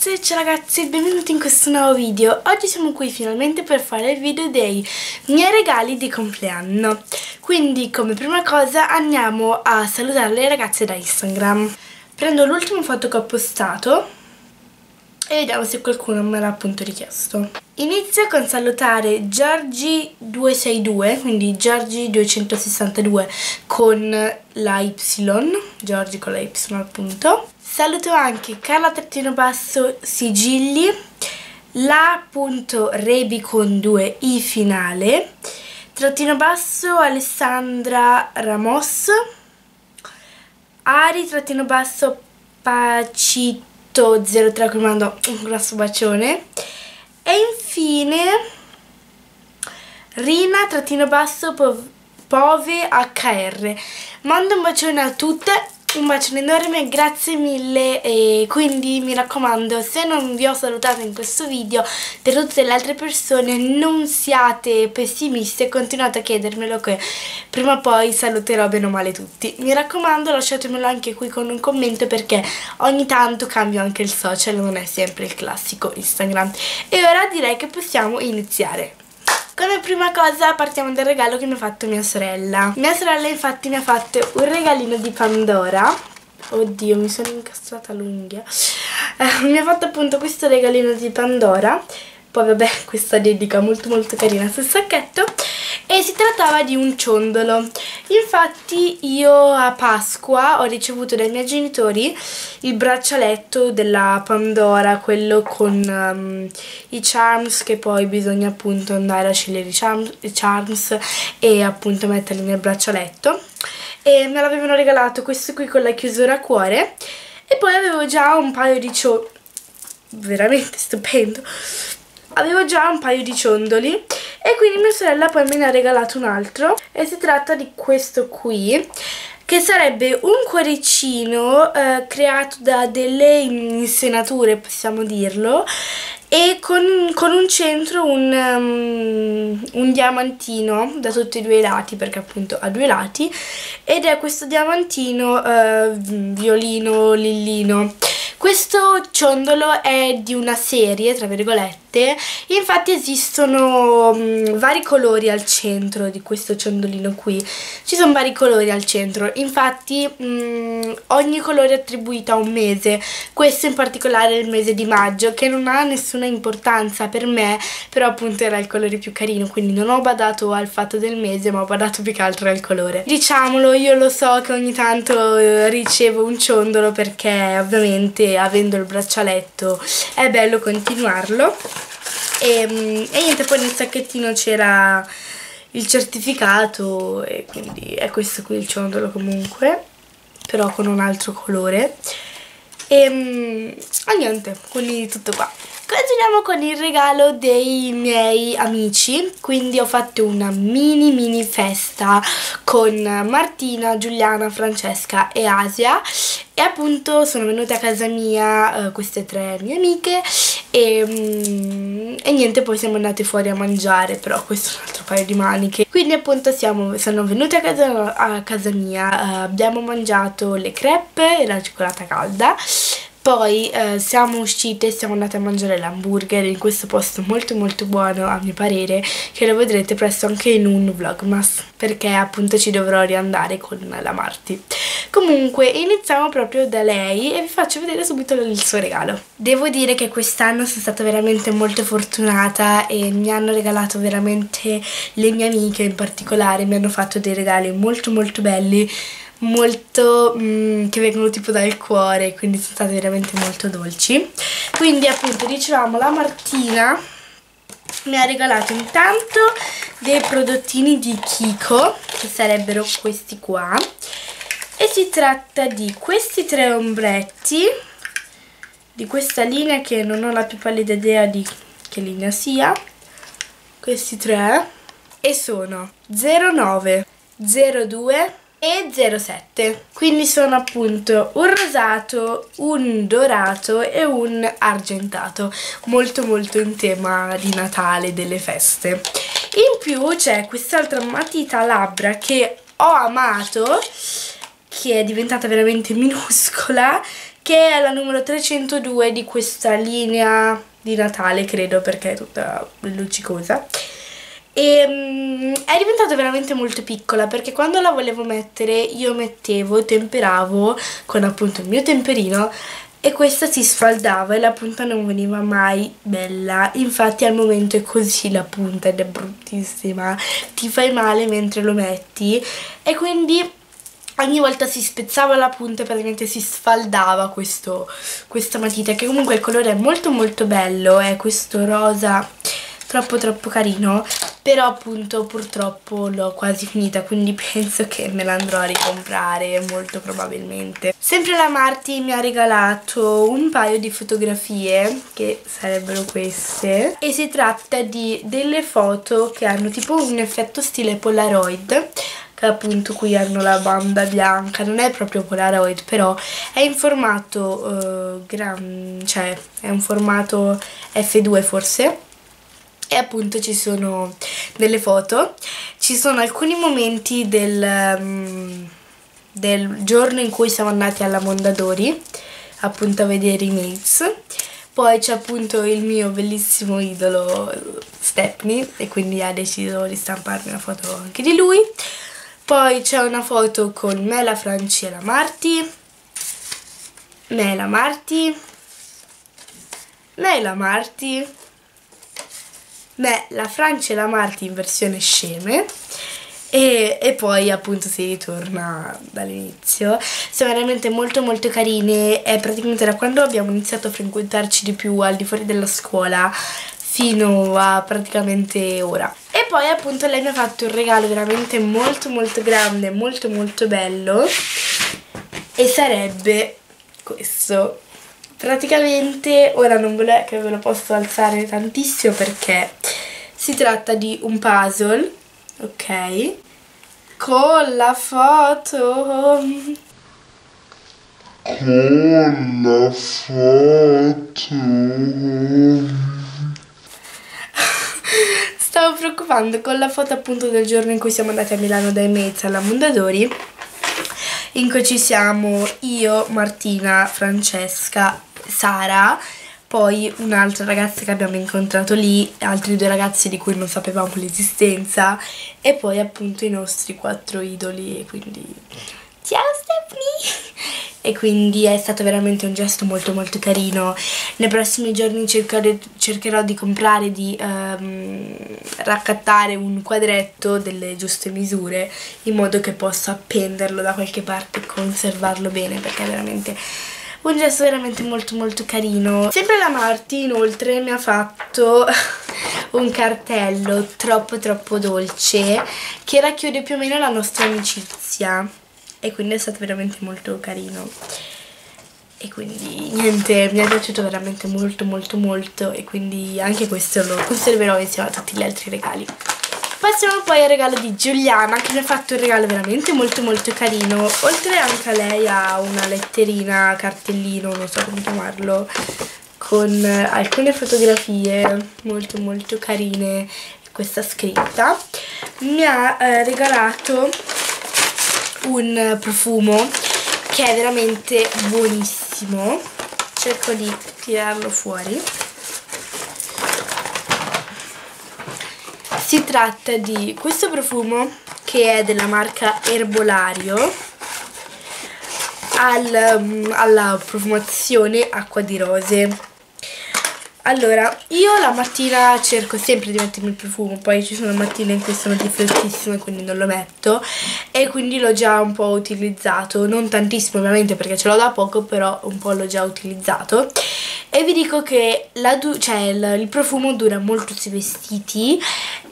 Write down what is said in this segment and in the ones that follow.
ragazze, ciao ragazzi, benvenuti in questo nuovo video Oggi siamo qui finalmente per fare il video dei miei regali di compleanno Quindi come prima cosa andiamo a salutare le ragazze da Instagram Prendo l'ultima foto che ho postato e vediamo se qualcuno me l'ha appunto richiesto. Inizio con salutare Giorgi262, quindi Giorgi262 con la Y, Giorgi con la Y appunto. Saluto anche Carla Trattino Basso Sigilli, la.rebi con due i finale, trattino basso Alessandra Ramos, Ari trattino basso Pacito 03 cui mando un grosso bacione. E infine Rina trattino basso Pove HR mando un bacione a tutte un bacione enorme, grazie mille. E quindi mi raccomando se non vi ho salutato in questo video per tutte le altre persone non siate pessimiste continuate a chiedermelo che prima o poi saluterò bene o male tutti. Mi raccomando lasciatemelo anche qui con un commento perché ogni tanto cambio anche il social non è sempre il classico Instagram. E ora direi che possiamo iniziare come prima cosa partiamo dal regalo che mi ha fatto mia sorella. Mia sorella infatti mi ha fatto un regalino di Pandora. Oddio, mi sono incastrata l'unghia. Eh, mi ha fatto appunto questo regalino di Pandora. Poi vabbè, questa dedica molto molto carina sul sacchetto. E si trattava di un ciondolo. Infatti io a Pasqua ho ricevuto dai miei genitori il braccialetto della Pandora, quello con um, i charms che poi bisogna appunto andare a scegliere i charms, i charms e appunto metterli nel braccialetto. E me l'avevano regalato questo qui con la chiusura a cuore. E poi avevo già un paio di ciondoli veramente stupendo avevo già un paio di ciondoli e quindi mia sorella poi me ne ha regalato un altro e si tratta di questo qui che sarebbe un cuoricino eh, creato da delle insenature possiamo dirlo e con, con un centro un, um, un, diamantino da tutti e due i lati perché appunto ha due lati ed è questo diamantino uh, violino lillino questo ciondolo è di una serie, tra virgolette, infatti esistono mh, vari colori al centro di questo ciondolino qui. Ci sono vari colori al centro, infatti mh, ogni colore è attribuito a un mese, questo in particolare è il mese di maggio, che non ha nessuna importanza per me, però appunto era il colore più carino, quindi non ho badato al fatto del mese, ma ho badato più che altro al colore. Diciamolo, io lo so che ogni tanto eh, ricevo un ciondolo perché ovviamente avendo il braccialetto è bello continuarlo. E, mm, e niente poi nel sacchettino c'era il certificato e quindi è questo qui il ciondolo comunque però con un altro colore. E, e niente quindi tutto qua. Continuiamo con il regalo dei miei amici, quindi ho fatto una mini mini festa con Martina, Giuliana, Francesca e Asia e appunto sono venute a casa mia uh, queste tre mie amiche e, um, e, niente poi siamo andate fuori a mangiare però questo è un altro paio di maniche. Quindi appunto siamo, sono venute a casa, a casa mia uh, abbiamo mangiato le crepe e la cioccolata calda poi eh, siamo uscite e siamo andate a mangiare l'hamburger in questo posto molto molto buono a mio parere che lo vedrete presto anche in un vlogmas perché appunto ci dovrò riandare con la Marti. Comunque iniziamo proprio da lei e vi faccio vedere subito il suo regalo. Devo dire che quest'anno sono stata veramente molto fortunata e mi hanno regalato veramente le mie amiche in particolare, mi hanno fatto dei regali molto molto belli molto mm, che vengono tipo dal cuore quindi sono state veramente molto dolci. Quindi appunto dicevamo la Martina mi ha regalato intanto dei prodottini di Kiko che sarebbero questi qua. E si tratta di questi tre ombretti di questa linea che non ho la più pallida idea di che linea sia. Questi tre. E sono 09 02 e 07 quindi sono appunto un rosato un dorato e un argentato. Molto molto in tema di Natale delle feste. In più c'è quest'altra matita labbra che ho amato che è diventata veramente minuscola che è la numero 302 di questa linea di Natale credo perché è tutta luccicosa e um, è diventata veramente molto piccola perché quando la volevo mettere io mettevo, temperavo con appunto il mio temperino e questa si sfaldava e la punta non veniva mai bella. Infatti al momento è così la punta ed è bruttissima. Ti fai male mentre lo metti. E quindi ogni volta si spezzava la punta e praticamente si sfaldava questo, questa matita che comunque il colore è molto molto bello. È questo rosa troppo troppo carino però appunto purtroppo l'ho quasi finita quindi penso che me la andrò a ricomprare molto probabilmente. Sempre la Marti mi ha regalato un paio di fotografie che sarebbero queste e si tratta di delle foto che hanno tipo un effetto stile polaroid che appunto qui hanno la banda bianca non è proprio polaroid però è in formato uh, gran, cioè è un formato F2 forse e appunto ci sono delle foto, ci sono alcuni momenti del, um, del giorno in cui siamo andati alla Mondadori appunto a vedere i mates poi c'è appunto il mio bellissimo idolo Stepney e quindi ha deciso di stamparmi una foto anche di lui. Poi c'è una foto con me, la Franci e la Marti. Me, la Marti. Me, la Marti Beh, la Francia e la Marti in versione sceme. E, e, poi appunto si ritorna dall'inizio. Sono veramente molto molto carine. È praticamente da quando abbiamo iniziato a frequentarci di più al di fuori della scuola fino a praticamente ora. E poi appunto lei mi ha fatto un regalo veramente molto molto grande molto molto bello. E sarebbe questo praticamente ora non ve lo, che ve lo posso alzare tantissimo perché si tratta di un puzzle ok? Con la foto. Con la foto. Stavo preoccupando con la foto appunto del giorno in cui siamo andati a Milano dai Mezza alla Mondadori in cui ci siamo io, Martina, Francesca Sara, poi un'altra ragazza che abbiamo incontrato lì, altri due ragazzi di cui non sapevamo l'esistenza e poi appunto i nostri quattro idoli quindi ciao Stephanie! E quindi è stato veramente un gesto molto molto carino. Nei prossimi giorni cercherò, cercherò di comprare, di um, raccattare un quadretto delle giuste misure in modo che possa appenderlo da qualche parte e conservarlo bene perché è veramente un gesto veramente molto molto carino. Sempre la Marti inoltre mi ha fatto un cartello troppo troppo dolce che racchiude più o meno la nostra amicizia. E quindi è stato veramente molto carino. E quindi niente mi è piaciuto veramente molto molto molto. E quindi anche questo lo conserverò insieme a tutti gli altri regali Passiamo poi al regalo di Giuliana che mi ha fatto un regalo veramente molto molto carino. Oltre anche a lei ha una letterina, cartellino, non so come chiamarlo, con alcune fotografie molto molto carine questa scritta. Mi ha eh, regalato un profumo che è veramente buonissimo. Cerco di tirarlo fuori. Si tratta di questo profumo che è della marca Erbolario al, um, alla profumazione acqua di rose. Allora, io la mattina cerco sempre di mettermi il profumo, poi ci sono mattine in cui sono difettissime quindi non lo metto e quindi l'ho già un po' utilizzato, non tantissimo ovviamente perché ce l'ho da poco, però un po' l'ho già utilizzato. E vi dico che cioè, il, il, profumo dura molto sui vestiti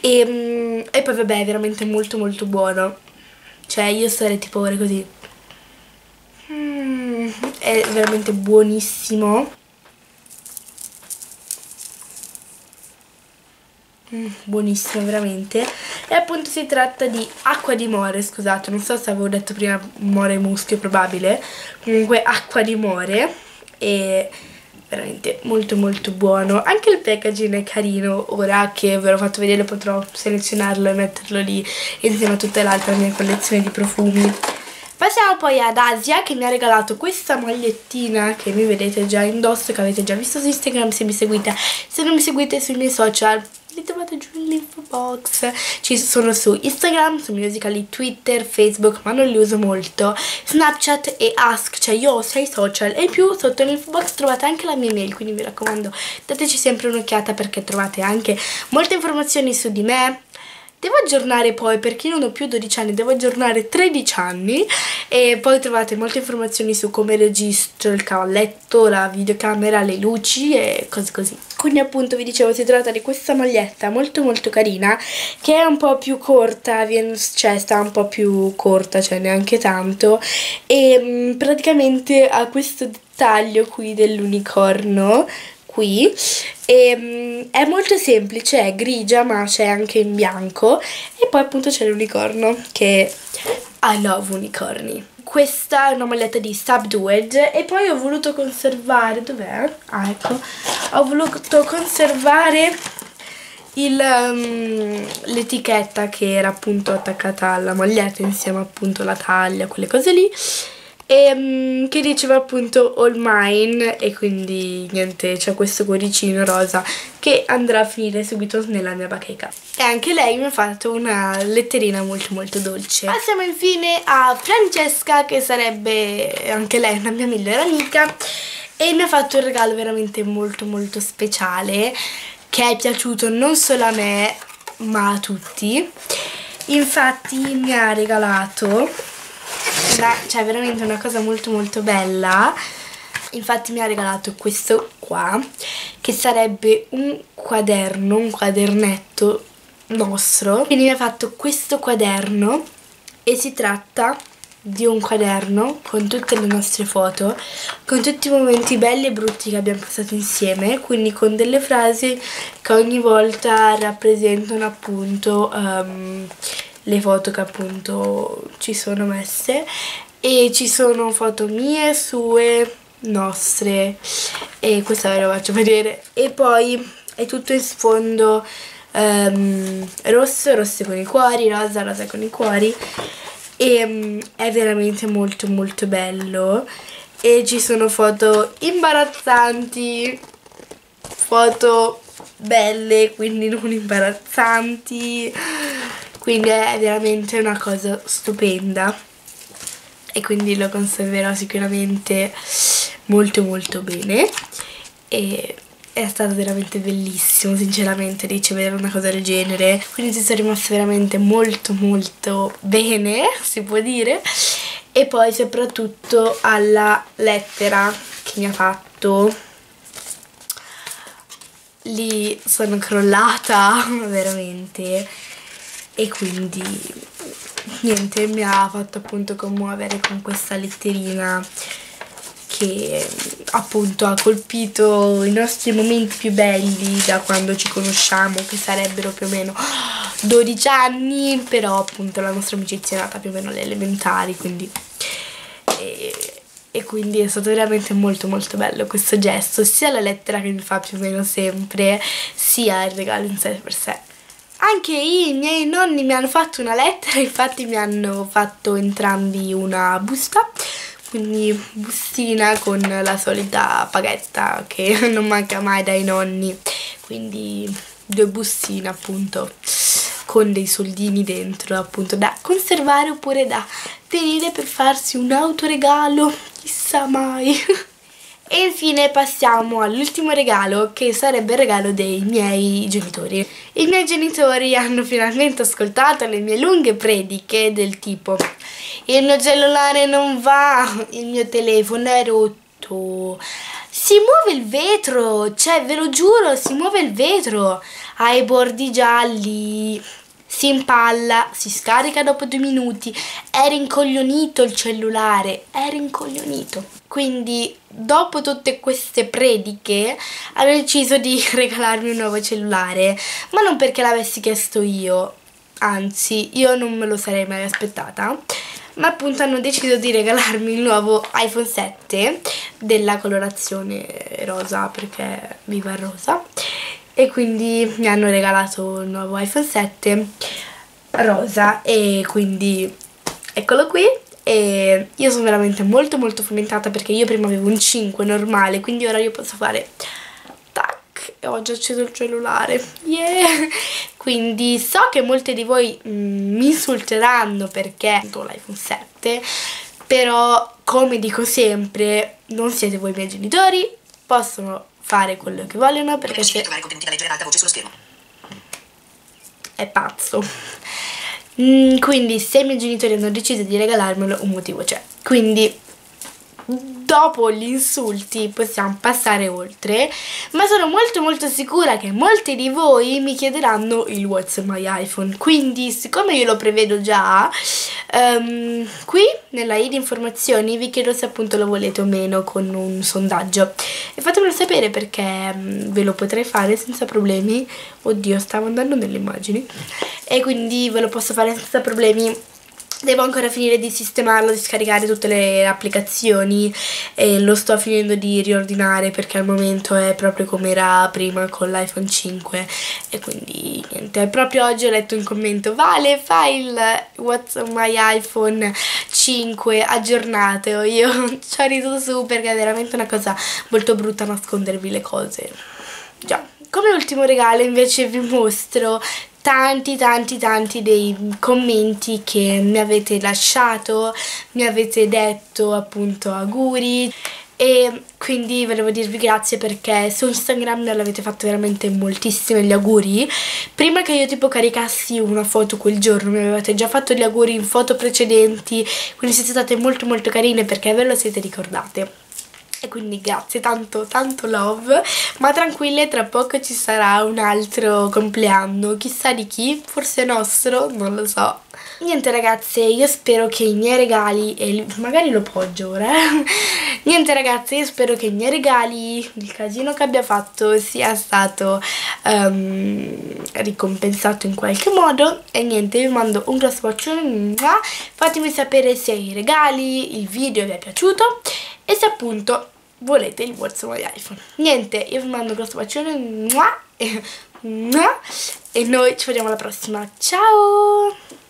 e, mm, e poi vabbè è veramente molto molto buono, cioè io starei tipo ore così, mm, è veramente buonissimo. Mm, buonissimo veramente. E appunto si tratta di acqua di more scusate non so se avevo detto prima more muschio probabile. Comunque acqua di more. E veramente molto molto buono anche il packaging è carino ora che ve l'ho fatto vedere potrò selezionarlo e metterlo lì insieme a tutta l'altra mia collezione di profumi Passiamo poi ad Asia che mi ha regalato questa magliettina che mi vedete già indosso, che avete già visto su Instagram se mi seguite. Se non mi seguite sui miei social li trovate giù nell'info box. Ci sono su Instagram, su Musical.ly, Twitter, Facebook, ma non li uso molto. Snapchat e Ask, cioè io ho 6 social e in più sotto l'info box trovate anche la mia mail, quindi mi raccomando dateci sempre un'occhiata perché trovate anche molte informazioni su di me, Devo aggiornare poi, perché io non ho più 12 anni, devo aggiornare 13 anni e poi trovate molte informazioni su come registro il cavalletto, la videocamera, le luci e cose così. Quindi appunto vi dicevo si tratta di questa maglietta molto molto carina che è un po' più corta, cioè sta un po' più corta, cioè neanche tanto e mm, praticamente ha questo dettaglio qui dell'unicorno qui e, um, è molto semplice, è grigia ma c'è anche in bianco e poi appunto c'è l'unicorno che I love unicorni. Questa è una maglietta di Subdued e poi ho voluto conservare, dov'è? Ah ecco, ho voluto conservare um, l'etichetta che era appunto attaccata alla maglietta insieme appunto alla taglia, quelle cose lì e um, che diceva appunto all mine e quindi niente c'è questo cuoricino rosa che andrà a finire subito nella mia bacheca. E anche lei mi ha fatto una letterina molto molto dolce. Passiamo infine a Francesca che sarebbe anche lei una mia migliore amica e mi ha fatto un regalo veramente molto molto speciale che è piaciuto non solo a me ma a tutti. Infatti mi ha regalato una, cioè veramente una cosa molto molto bella. Infatti mi ha regalato questo qua che sarebbe un quaderno, un quadernetto nostro. Quindi mi ha fatto questo quaderno e si tratta di un quaderno con tutte le nostre foto, con tutti i momenti belli e brutti che abbiamo passato insieme, quindi con delle frasi che ogni volta rappresentano appunto um, le foto che appunto ci sono messe e ci sono foto mie, sue, nostre. E questa ve la faccio vedere. E poi è tutto in sfondo um, rosso, rosso con i cuori, rosa, rosa con i cuori. E um, è veramente molto molto bello. E ci sono foto imbarazzanti. Foto belle quindi non imbarazzanti quindi è veramente una cosa stupenda. E quindi lo conserverò sicuramente molto molto bene. E è stato veramente bellissimo sinceramente ricevere una cosa del genere. Quindi ci sono rimasta veramente molto molto bene si può dire. E poi soprattutto alla lettera che mi ha fatto. Lì sono crollata veramente e quindi niente mi ha fatto appunto commuovere con questa letterina che appunto ha colpito i nostri momenti più belli da quando ci conosciamo che sarebbero più o meno 12 anni però appunto la nostra amicizia è nata più o meno alle elementari quindi e, e quindi è stato veramente molto molto bello questo gesto sia la lettera che mi fa più o meno sempre sia il regalo in sé per sé anche i miei nonni mi hanno fatto una lettera, infatti mi hanno fatto entrambi una busta, quindi bustina con la solita paghetta che non manca mai dai nonni, quindi due bustine appunto con dei soldini dentro appunto da conservare oppure da tenere per farsi un autoregalo, chissà mai. E infine passiamo all'ultimo regalo che sarebbe il regalo dei miei genitori. I miei genitori hanno finalmente ascoltato le mie lunghe prediche del tipo il mio cellulare non va, il mio telefono è rotto, si muove il vetro, cioè ve lo giuro si muove il vetro, ha i bordi gialli, si impalla, si scarica dopo due minuti, è rincoglionito il cellulare, è rincoglionito. Quindi dopo tutte queste prediche hanno deciso di regalarmi un nuovo cellulare, ma non perché l'avessi chiesto io, anzi io non me lo sarei mai aspettata, ma appunto hanno deciso di regalarmi il nuovo iPhone 7 della colorazione rosa perché viva rosa e quindi mi hanno regalato il nuovo iPhone 7 rosa. E quindi eccolo qui. E io sono veramente molto molto fomentata perché io prima avevo un 5 normale quindi ora io posso fare tac e ho già acceso il cellulare. Yeah! Quindi so che molti di voi mm, mi insulteranno perché ho l'iPhone 7 però come dico sempre non siete voi i miei genitori possono fare quello che vogliono perché se è pazzo. Mm, quindi se i miei genitori hanno deciso di regalarmelo un motivo c'è. Quindi dopo gli insulti possiamo passare oltre ma sono molto molto sicura che molti di voi mi chiederanno il what's my iPhone. Quindi siccome io lo prevedo già um, qui nella i di informazioni vi chiedo se appunto lo volete o meno con un sondaggio. E fatemelo sapere perché um, ve lo potrei fare senza problemi. Oddio stavo andando nelle immagini. E quindi ve lo posso fare senza problemi Devo ancora finire di sistemarlo, di scaricare tutte le applicazioni e lo sto finendo di riordinare perché al momento è proprio come era prima con l'iPhone 5 e quindi niente, proprio oggi ho letto un commento. Vale fai il What's on my iPhone 5 aggiornato io ci ho riso su perché è veramente una cosa molto brutta nascondervi le cose. Già. Come ultimo regalo invece vi mostro tanti tanti tanti dei commenti che mi avete lasciato, mi avete detto appunto auguri. E quindi volevo dirvi grazie perché su Instagram me l'avete fatto veramente moltissimi gli auguri. Prima che io tipo caricassi una foto quel giorno mi avevate già fatto gli auguri in foto precedenti quindi siete state molto molto carine perché ve lo siete ricordate e quindi grazie tanto tanto love. Ma tranquille tra poco ci sarà un altro compleanno. Chissà di chi forse nostro non lo so. Niente ragazze io spero che i miei regali e magari lo poggio ora eh. niente ragazze io spero che i miei regali il casino che abbia fatto sia stato um, ricompensato in qualche modo. E niente vi mando un grosso bacione fatemi sapere se i regali il video vi è piaciuto e se appunto volete il What's My iPhone. Niente, io vi mando un grosso bacione e noi ci vediamo alla prossima. Ciao!